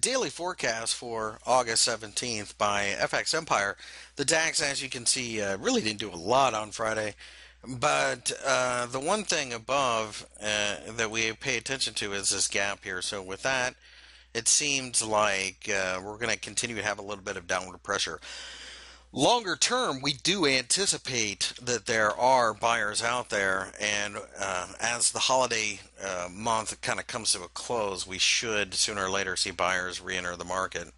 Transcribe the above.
daily forecast for August 17th by FX Empire, the DAX, as you can see, uh, really didn't do a lot on Friday. But uh, the one thing above uh, that we pay attention to is this gap here. So with that, it seems like uh, we're going to continue to have a little bit of downward pressure. Longer term, we do anticipate that there are buyers out there, and uh, as the holiday uh, month kind of comes to a close, we should sooner or later see buyers re enter the market.